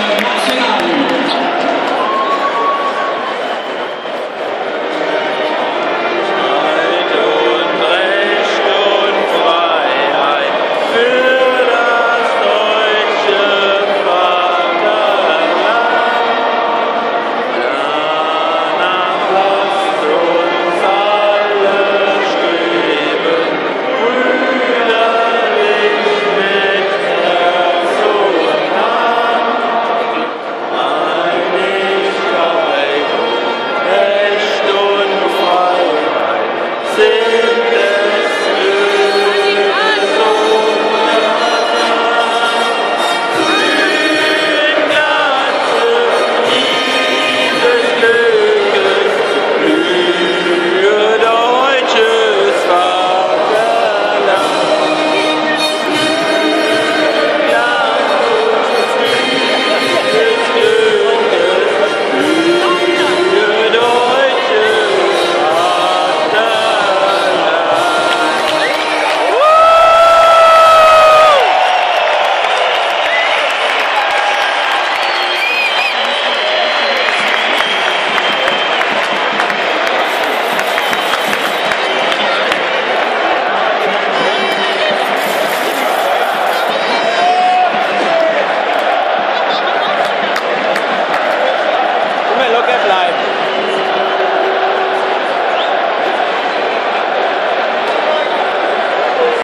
nazionali. Come lo che bleibt.